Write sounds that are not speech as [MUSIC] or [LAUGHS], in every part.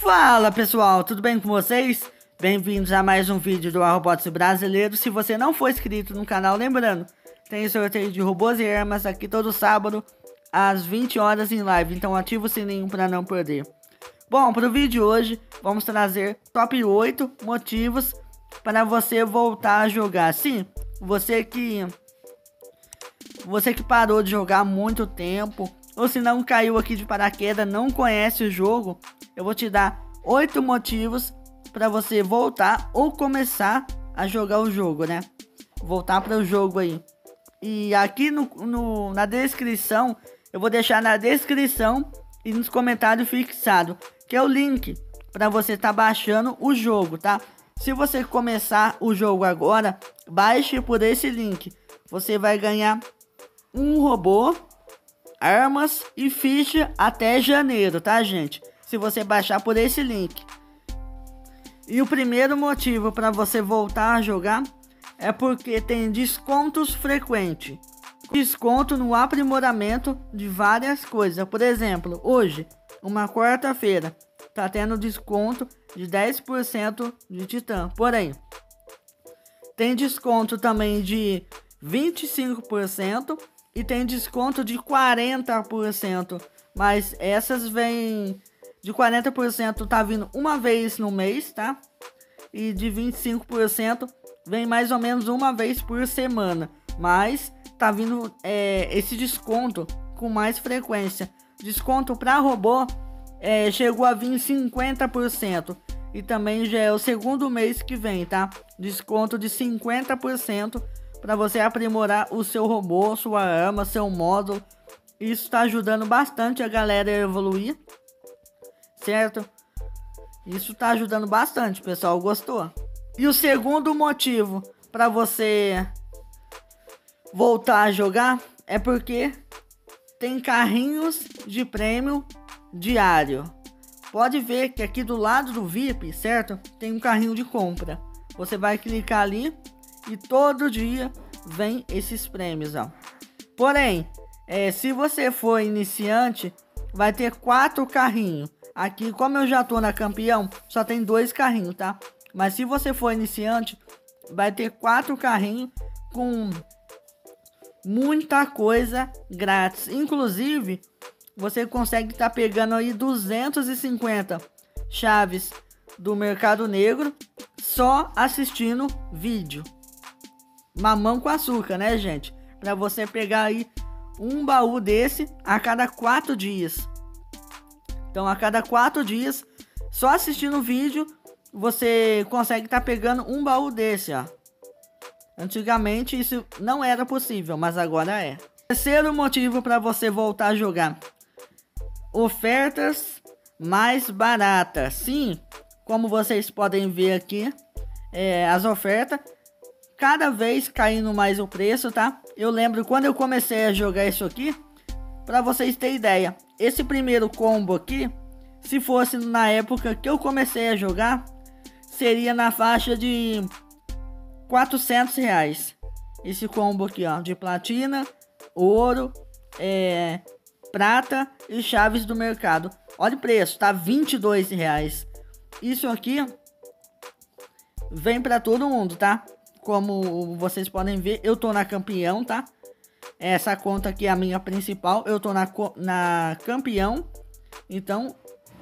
Fala pessoal, tudo bem com vocês? Bem-vindos a mais um vídeo do Robots Brasileiro. Se você não for inscrito no canal, lembrando, tem sorteio de robôs e armas aqui todo sábado às 20 horas em live, então ativa o sininho para não perder. Bom, para o vídeo de hoje, vamos trazer top 8 motivos para você voltar a jogar. Sim, você que você que parou de jogar há muito tempo, ou se não caiu aqui de paraquedas, não conhece o jogo, eu vou te dar oito motivos para você voltar ou começar a jogar o jogo, né? Voltar para o jogo aí. E aqui no, no, na descrição, eu vou deixar na descrição e nos comentários fixado, que é o link para você estar tá baixando o jogo, tá? Se você começar o jogo agora, baixe por esse link. Você vai ganhar um robô, armas e ficha até janeiro, tá, gente? Se você baixar por esse link. E o primeiro motivo para você voltar a jogar é porque tem descontos frequentes. Desconto no aprimoramento de várias coisas. Por exemplo, hoje, uma quarta-feira, tá tendo desconto de 10% de Titã. Porém, tem desconto também de 25% e tem desconto de 40%. Mas essas vêm de 40% tá vindo uma vez no mês, tá? E de 25% vem mais ou menos uma vez por semana. Mas tá vindo é, esse desconto com mais frequência. Desconto para robô é, chegou a vir 50%. E também já é o segundo mês que vem, tá? Desconto de 50% para você aprimorar o seu robô, sua arma, seu módulo. Isso está ajudando bastante a galera a evoluir, certo? Isso está ajudando bastante, pessoal. Gostou? E o segundo motivo para você voltar a jogar é porque tem carrinhos de prêmio diário. Pode ver que aqui do lado do VIP, certo? Tem um carrinho de compra. Você vai clicar ali e todo dia vem esses prêmios, ó. Porém, é, se você for iniciante, vai ter quatro carrinhos. Aqui, como eu já tô na campeão, só tem dois carrinhos, tá? Mas se você for iniciante, vai ter quatro carrinhos com muita coisa grátis. Inclusive, você consegue estar tá pegando aí 250 chaves do mercado negro só assistindo vídeo mamão com açúcar, né, gente? Para você pegar aí um baú desse a cada quatro dias. Então, a cada quatro dias, só assistindo o vídeo, você consegue estar tá pegando um baú desse, ó. Antigamente isso não era possível, mas agora é. Terceiro motivo para você voltar a jogar: ofertas mais baratas. Sim, como vocês podem ver aqui, é, as ofertas cada vez caindo mais o preço, tá? Eu lembro quando eu comecei a jogar isso aqui, para vocês terem ideia, esse primeiro combo aqui, se fosse na época que eu comecei a jogar, seria na faixa de 400 reais. Esse combo aqui, ó, de platina, ouro, é, prata e chaves do mercado. Olha o preço, tá 22 reais. Isso aqui vem para todo mundo, tá? Como vocês podem ver, eu tô na campeão, tá? Essa conta aqui é a minha principal. Eu tô na, na campeão. Então,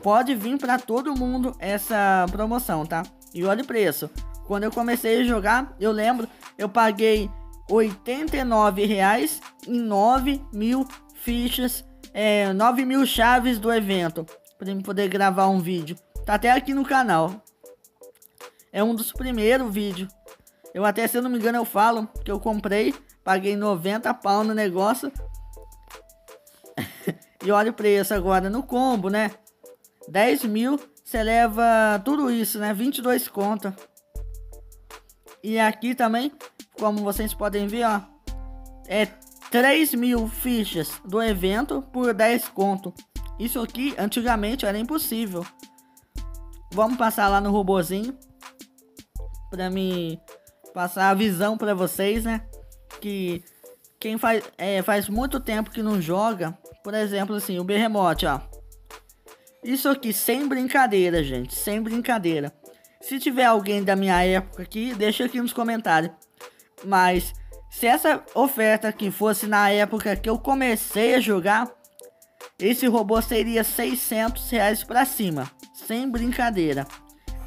pode vir para todo mundo essa promoção, tá? E olha o preço. Quando eu comecei a jogar, eu lembro, eu paguei 89 reais em 9 mil fichas, é, 9 mil chaves do evento. Para poder gravar um vídeo. Tá até aqui no canal. É um dos primeiros vídeos eu até, se eu não me engano, eu falo que eu comprei, paguei 90 pau no negócio. [LAUGHS] e olha o preço agora no combo, né? 10 mil, você leva tudo isso, né? 22 contas. E aqui também, como vocês podem ver, ó. É 3 mil fichas do evento por 10 conto. Isso aqui, antigamente, era impossível. Vamos passar lá no robozinho. Pra mim passar a visão para vocês, né? Que quem faz, é, faz muito tempo que não joga, por exemplo, assim, o Berremote, ó. Isso aqui sem brincadeira, gente, sem brincadeira. Se tiver alguém da minha época aqui, deixa aqui nos comentários. Mas se essa oferta aqui fosse na época que eu comecei a jogar, esse robô seria 600 reais para cima, sem brincadeira.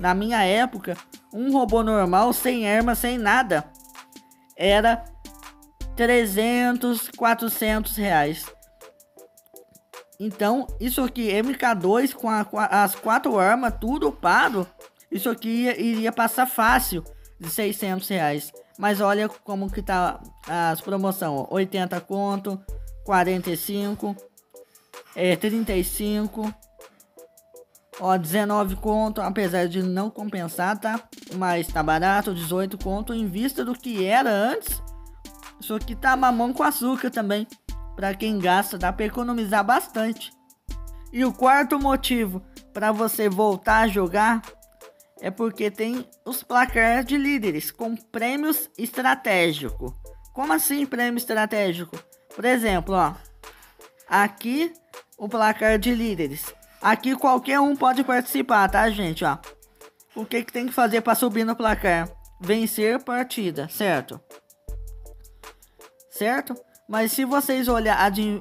Na minha época, um robô normal, sem arma, sem nada, era 300, 400 reais. Então, isso aqui, MK2 com, a, as quatro armas, tudo upado, isso aqui iria, iria passar fácil de 600 reais. Mas olha como que tá as promoções, 80 conto, 45, é 35, ó 19 conto, apesar de não compensar, tá? Mas tá barato, 18 conto em vista do que era antes. Isso aqui tá mamão com açúcar também. Para quem gasta, dá para economizar bastante. E o quarto motivo para você voltar a jogar é porque tem os placares de líderes com prêmios estratégicos. Como assim prêmio estratégico? Por exemplo, ó, aqui o placar de líderes. Aqui qualquer um pode participar, tá, gente? Ó, o que, que tem que fazer para subir no placar? Vencer partida, certo? Certo? Mas se vocês olhar a de,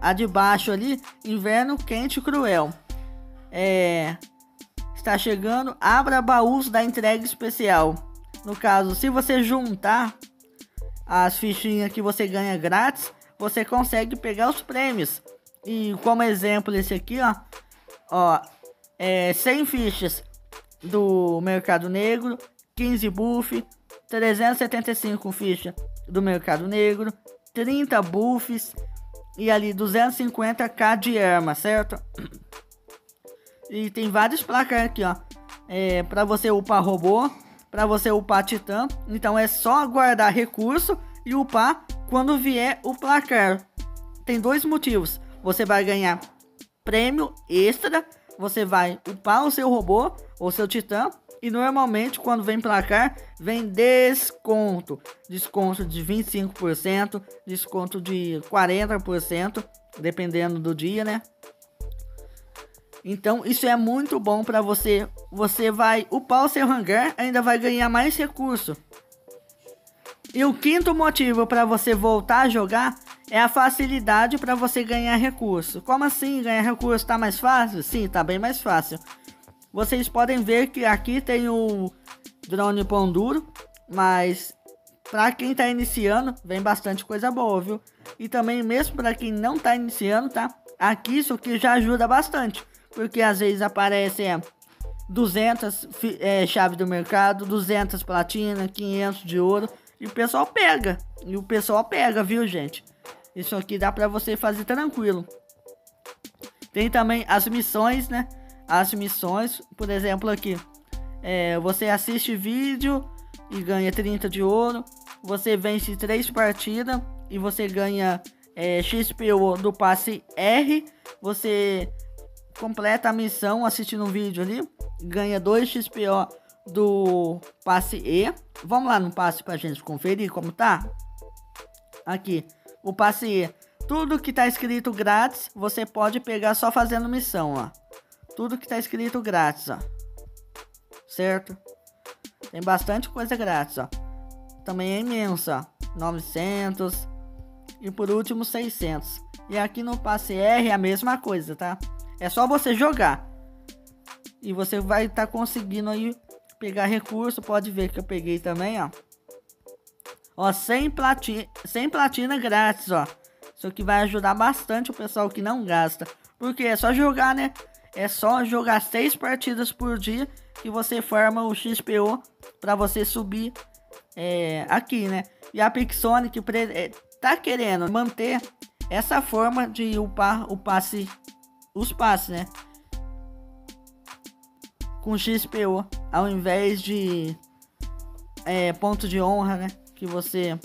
a de baixo ali, inverno quente cruel. É, está chegando, abra baús da entrega especial. No caso, se você juntar as fichinhas que você ganha grátis, você consegue pegar os prêmios. E como exemplo esse aqui, ó, ó, é 100 fichas do Mercado Negro, 15 buff, 375 fichas do Mercado Negro, 30 buffs e ali 250k de arma, certo? E tem vários placar aqui, ó. É, para você upar robô, para você upar titã. Então é só guardar recurso e upar quando vier o placar. Tem dois motivos. Você vai ganhar prêmio extra, você vai upar o seu robô ou seu titã e normalmente quando vem placar vem desconto, desconto de 25%, desconto de 40%, dependendo do dia, né? Então isso é muito bom para você. Você vai upar o seu hangar, ainda vai ganhar mais recurso. E o quinto motivo para você voltar a jogar é a facilidade para você ganhar recurso. Como assim ganhar recurso está mais fácil? Sim, está bem mais fácil. Vocês podem ver que aqui tem o drone pão duro, mas para quem está iniciando, vem bastante coisa boa, viu? E também mesmo para quem não está iniciando, tá? Aqui isso aqui já ajuda bastante. Porque às vezes aparece é, 200 é, chaves do mercado, 200 platina, 500 de ouro. E o pessoal pega. E o pessoal pega, viu, gente? Isso aqui dá pra você fazer tranquilo. Tem também as missões, né? As missões, por exemplo, aqui. É, você assiste vídeo e ganha 30 de ouro. Você vence 3 partidas e você ganha é, XPO do passe R. Você completa a missão assistindo um vídeo ali, ganha 2 XPO do passe E. Vamos lá no passe pra gente conferir como tá. Aqui, o passe. Tudo que tá escrito grátis, você pode pegar só fazendo missão, ó. Tudo que tá escrito grátis, ó. Certo? Tem bastante coisa grátis, ó. Também é imenso, ó. 900 e por último 600. E aqui no passe R é a mesma coisa, tá? É só você jogar. E você vai estar tá conseguindo aí pegar recurso. Pode ver que eu peguei também, ó. Ó, sem platina, sem platina grátis, ó. Isso aqui vai ajudar bastante o pessoal que não gasta. Porque é só jogar, né? É só jogar seis partidas por dia que você forma o XPO para você subir é, aqui, né? E a Pixonic é, tá querendo manter essa forma de upar o passe os passes, né? Com XPO, ao invés de é, ponto de honra, né? Que você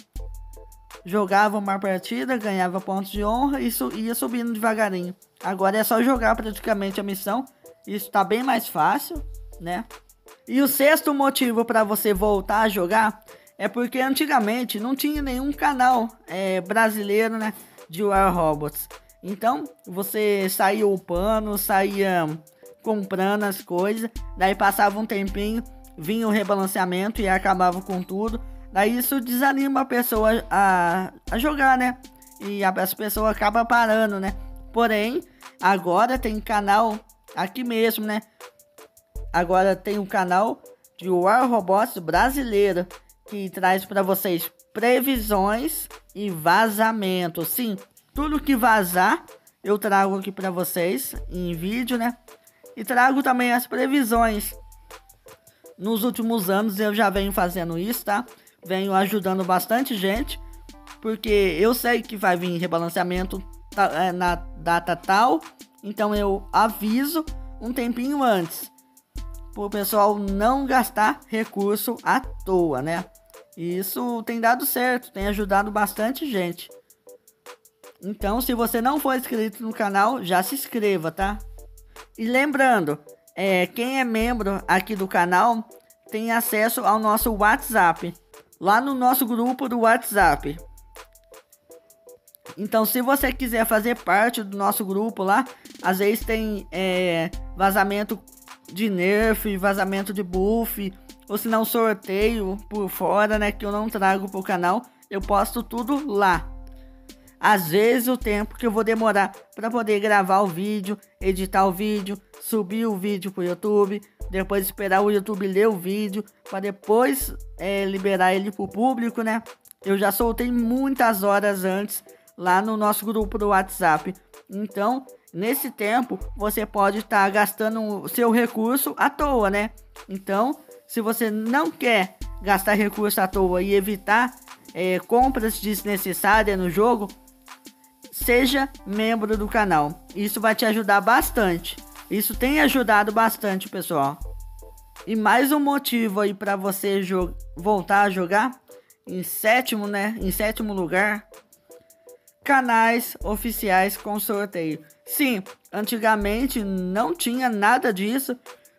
jogava uma partida, ganhava pontos de honra e ia subindo devagarinho. Agora é só jogar praticamente a missão. Isso tá bem mais fácil, né? E o sexto motivo para você voltar a jogar é porque antigamente não tinha nenhum canal é, brasileiro, né? De War Robots. Então, você saía upando, saía comprando as coisas, daí passava um tempinho, vinha o rebalanceamento e acabava com tudo. Daí isso desanima a pessoa a, a jogar, né? E a, as pessoas acabam parando, né? Porém, agora tem canal aqui mesmo, né? Agora tem um canal de War Robots brasileiro que traz para vocês previsões e vazamento. Sim, tudo que vazar eu trago aqui para vocês em vídeo, né? E trago também as previsões. Nos últimos anos eu já venho fazendo isso, tá? Venho ajudando bastante gente, porque eu sei que vai vir rebalanceamento é, na data tal, então eu aviso um tempinho antes, para o pessoal não gastar recurso à toa, né? Isso tem dado certo, tem ajudado bastante gente. Então, se você não for inscrito no canal, já se inscreva, tá? E lembrando, é, quem é membro aqui do canal tem acesso ao nosso WhatsApp, lá no nosso grupo do WhatsApp. Então, se você quiser fazer parte do nosso grupo lá, às vezes tem é, vazamento de nerf, vazamento de buff, ou se não sorteio por fora, né, que eu não trago pro canal, eu posto tudo lá. Às vezes o tempo que eu vou demorar para poder gravar o vídeo, editar o vídeo, subir o vídeo pro YouTube, depois esperar o YouTube ler o vídeo para depois é, liberar ele pro público, né? Eu já soltei muitas horas antes lá no nosso grupo do WhatsApp. Então, nesse tempo, você pode estar tá gastando o seu recurso à toa, né? Então, se você não quer gastar recurso à toa e evitar é, compras desnecessárias no jogo, seja membro do canal. Isso vai te ajudar bastante. Isso tem ajudado bastante, pessoal. E mais um motivo aí para você voltar a jogar em sétimo, né? Em sétimo lugar, canais oficiais com sorteio. Sim, antigamente não tinha nada disso.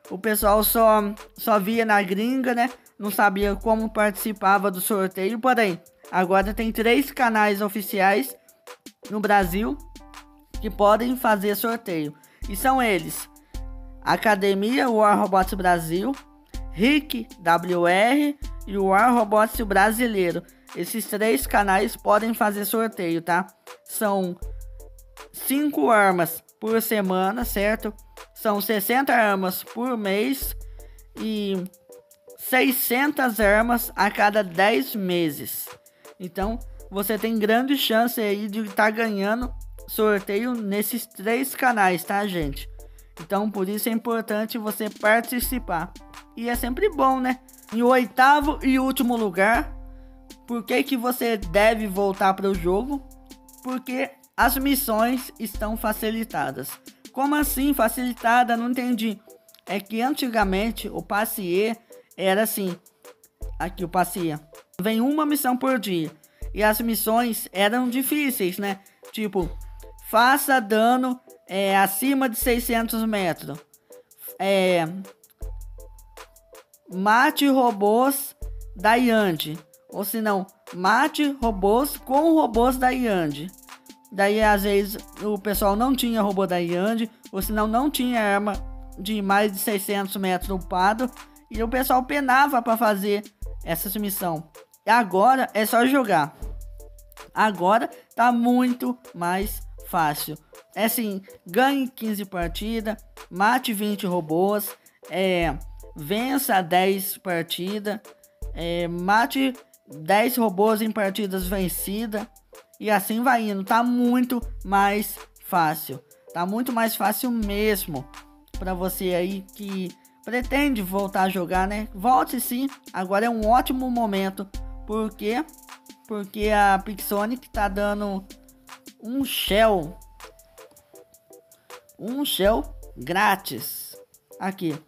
O pessoal só, só via na gringa, né? Não sabia como participava do sorteio. Porém, agora tem três canais oficiais no Brasil que podem fazer sorteio. E são eles: Academia War Robots Brasil, RIC WR e o War Robots Brasileiro. Esses três canais podem fazer sorteio, tá? São cinco armas por semana, certo? São 60 armas por mês e 600 armas a cada 10 meses. Então, você tem grande chance aí de estar tá ganhando sorteio nesses três canais, tá, gente? Então, por isso é importante você participar. E é sempre bom, né? Em oitavo e último lugar, por que, que você deve voltar para o jogo? Porque as missões estão facilitadas. Como assim facilitada? Não entendi. É que antigamente o passier era assim. Aqui o passier. Vem uma missão por dia. E as missões eram difíceis, né? Tipo, faça dano é, acima de 600 metros. É, mate robôs da Yandy. Ou se não, mate robôs com robôs da Yandy. Daí às vezes o pessoal não tinha robô da Yandy, ou se não, não tinha arma de mais de 600 metros upado. E o pessoal penava para fazer essa missão. E agora é só jogar. Agora tá muito mais fácil. É assim, ganhe 15 partidas, mate 20 robôs, é, vença 10 partidas, é, mate 10 robôs em partidas vencidas e assim vai indo. Tá muito mais fácil. Tá muito mais fácil mesmo para você aí que pretende voltar a jogar, né? Volte sim. Agora é um ótimo momento. Por quê? Porque a Pixonic tá dando um shell. Um shell grátis. Aqui.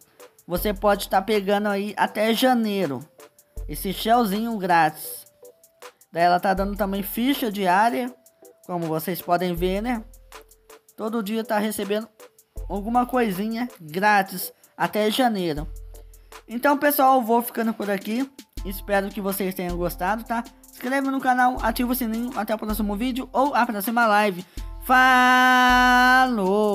Você pode estar tá pegando aí até janeiro. Esse shellzinho grátis. Daí ela tá dando também ficha diária. Como vocês podem ver, né? Todo dia tá recebendo alguma coisinha grátis até janeiro. Então, pessoal, vou ficando por aqui. Espero que vocês tenham gostado, tá? Inscreva no canal, ativa o sininho. Até o próximo vídeo ou a próxima live. Falou!